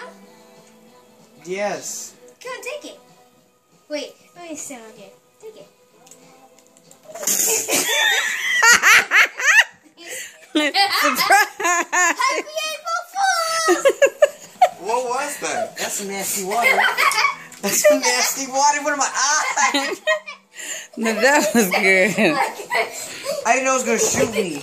now? Yes. Come on, take it. Wait, let me stand on here. Take it. Happy April Fools! What was that? That's some nasty water. That's some nasty water. What am I? Ah! no, that was good. I didn't know it was gonna shoot me.